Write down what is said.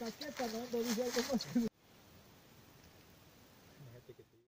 t'inquiète, t'as dans l'hiver, comment